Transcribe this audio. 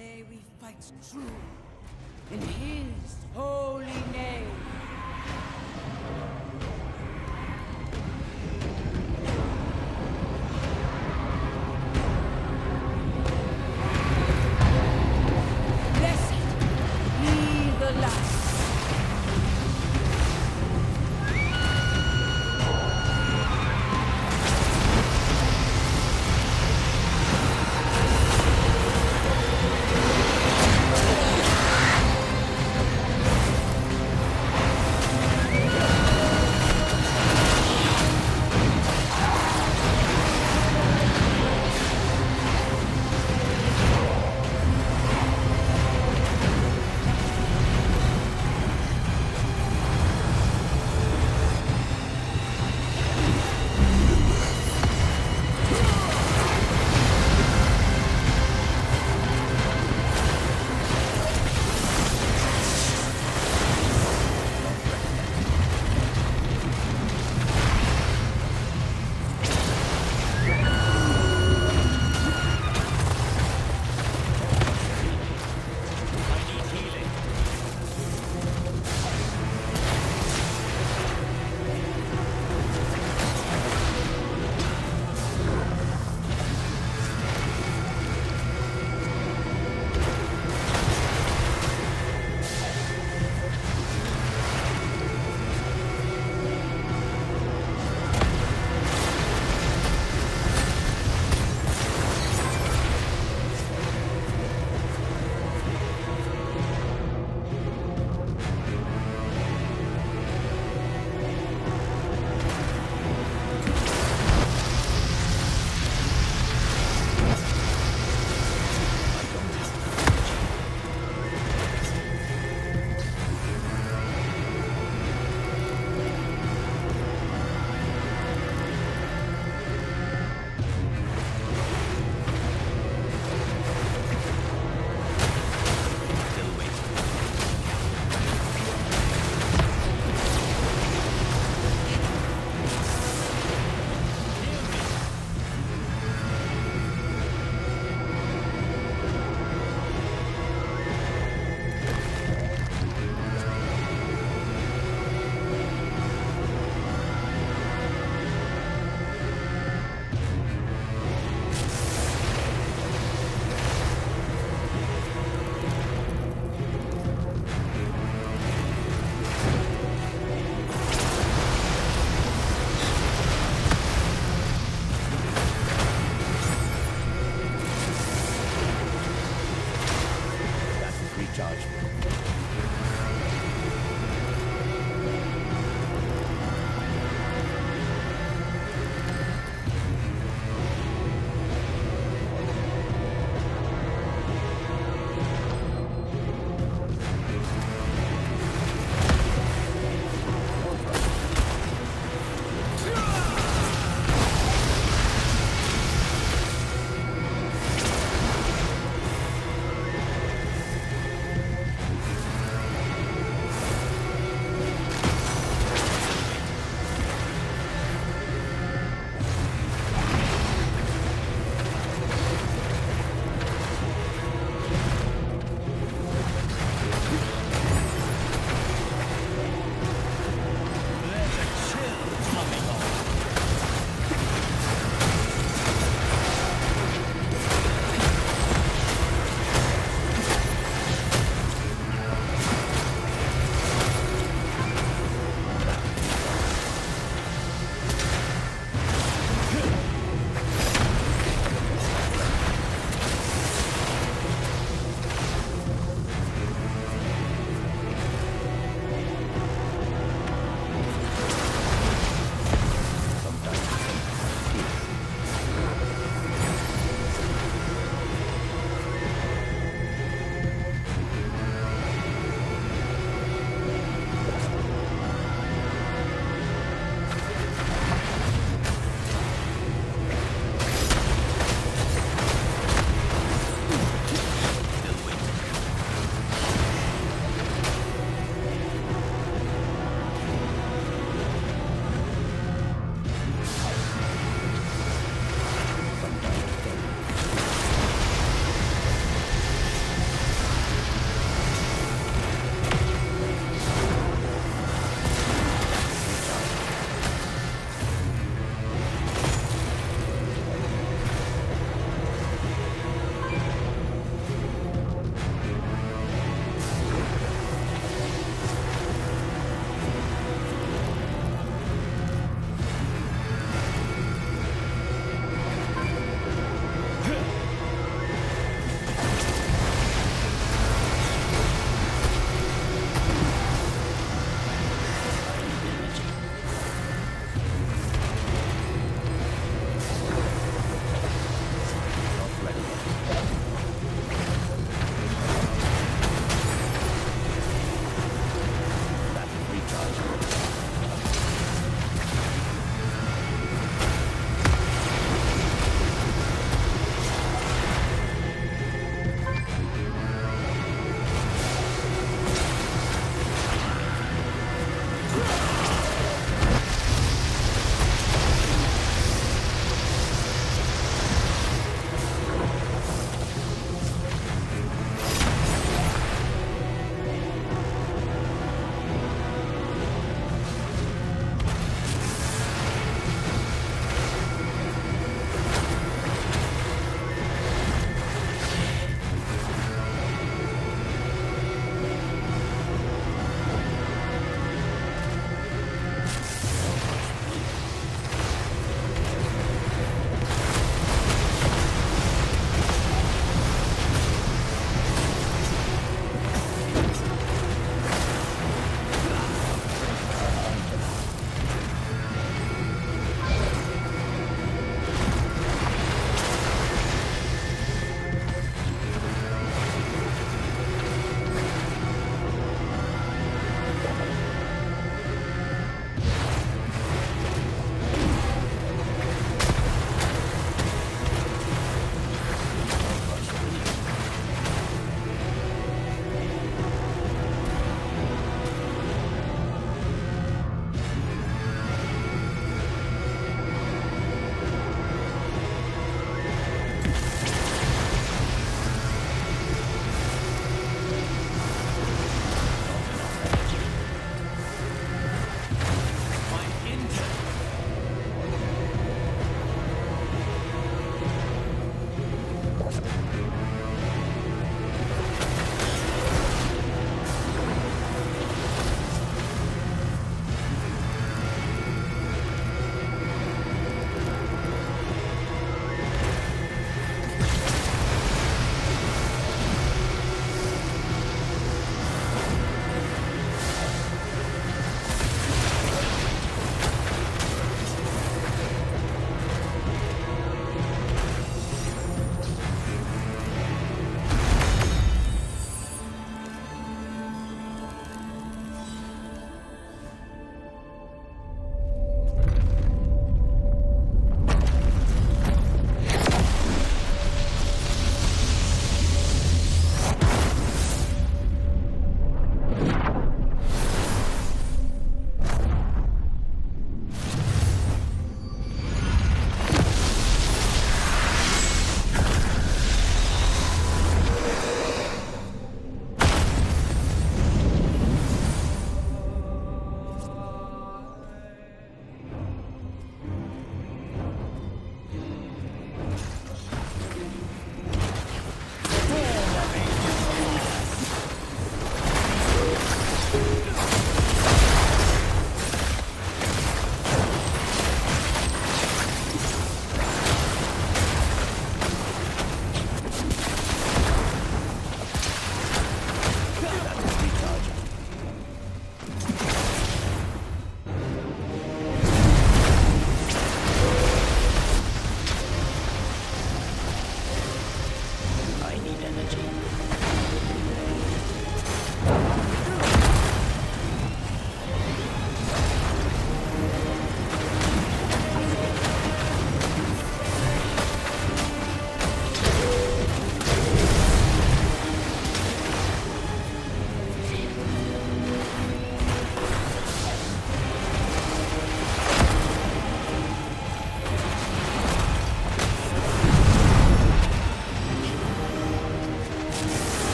Today we fight true in his holy name. Me.